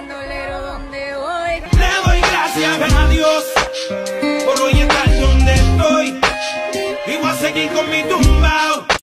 Le doy gracias a Dios por hoy estar donde estoy. Y voy a seguir con mi tumba.